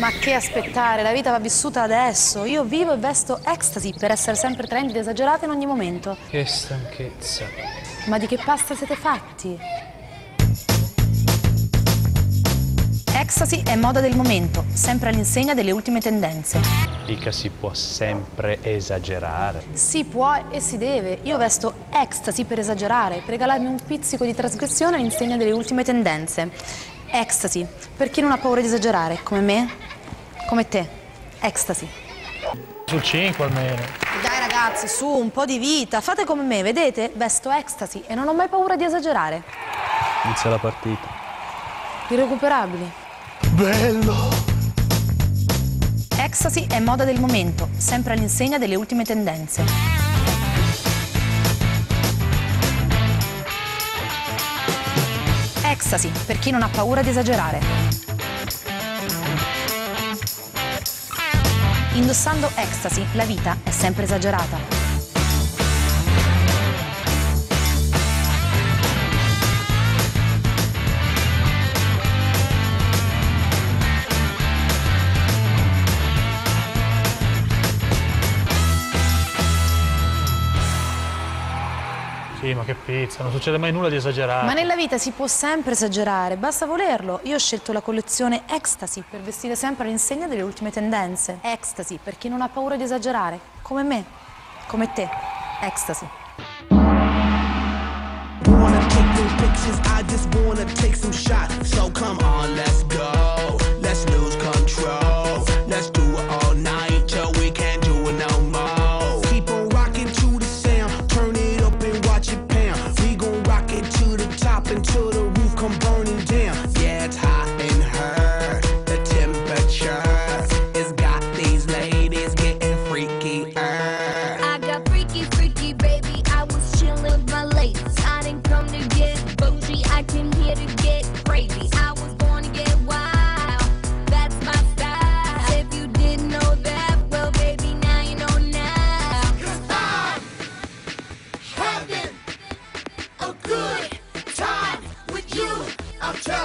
Perché aspettare? La vita va vissuta adesso. Io vivo e vesto ecstasy per essere sempre trendy ed esagerata in ogni momento. Che stanchezza. Ma di che pasta siete fatti? Ecstasy è moda del momento, sempre all'insegna delle ultime tendenze. Mica si può sempre esagerare. Si può e si deve. Io vesto ecstasy per esagerare, per regalarmi un pizzico di trasgressione all'insegna delle ultime tendenze. Ecstasy, per chi non ha paura di esagerare, come me, come te. Ecstasy. Sul 5 almeno. Dai ragazzi, su, un po' di vita. Fate come me, vedete? Vesto ecstasy e non ho mai paura di esagerare. Inizia la partita. Irrecuperabili. Bello! Ecstasy è moda del momento, sempre all'insegna delle ultime tendenze. Ecstasy, per chi non ha paura di esagerare. Indossando Ecstasy, la vita è sempre esagerata. Sì, ma che pizza, non succede mai nulla di esagerato. Ma nella vita si può sempre esagerare, basta volerlo. Io ho scelto la collezione Ecstasy per vestire sempre all'insegna delle ultime tendenze. Ecstasy per chi non ha paura di esagerare, come me, come te. Ecstasy. Wanna take those pictures, I just wanna take some shots.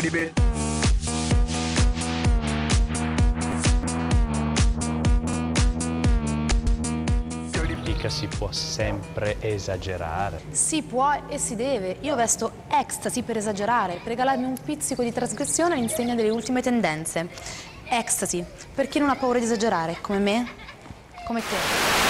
Dirty bit. Si può sempre esagerare. Si può e si deve. Io vesto ecstasy per esagerare, per regalarmi un pizzico di trasgressione all'insegna delle ultime tendenze. Ecstasy, per chi non ha paura di esagerare, come me, come te.